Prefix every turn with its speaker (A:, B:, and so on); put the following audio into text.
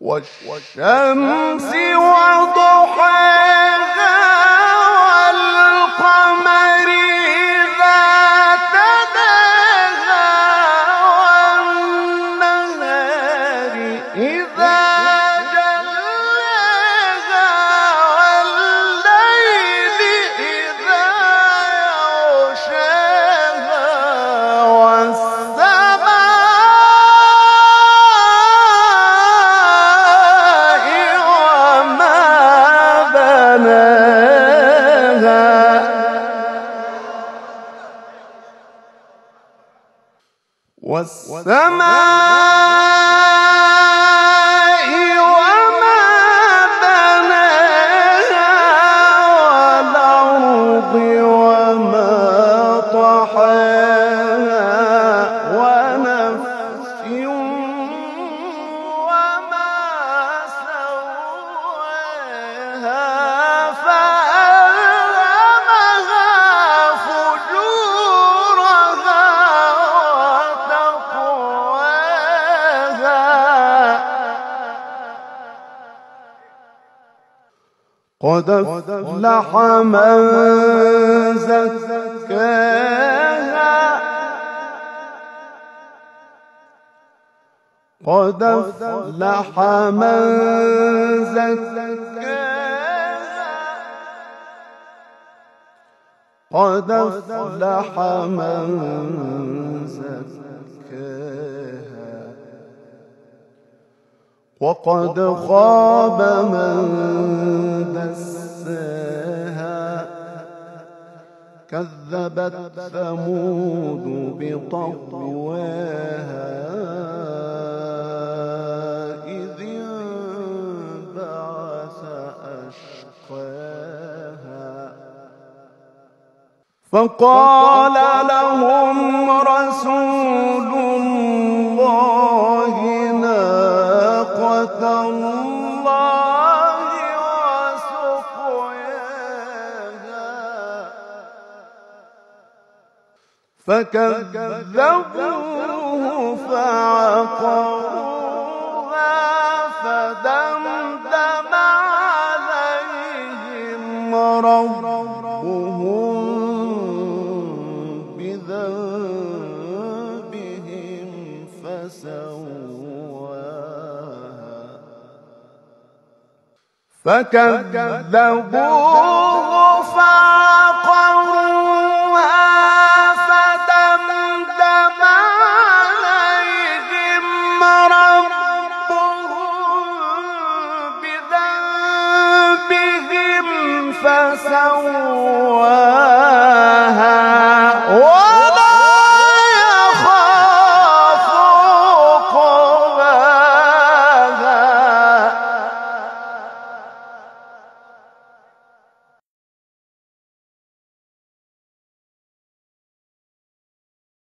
A: والشمس وضحاها والسماء قد افلح من زكاها قد افلح من زكاها قد افلح من زكاها وقد خاب من دساها كذبت ثمود بطغواها إذ انبعث أشقاها فقال لهم الله وسقياها فكذبوه فعقروها فدمدم عليهم ربهم بذنبهم فساد فكذبوه فعقروها فدمدم عليهم ربهم بذنبهم فسواها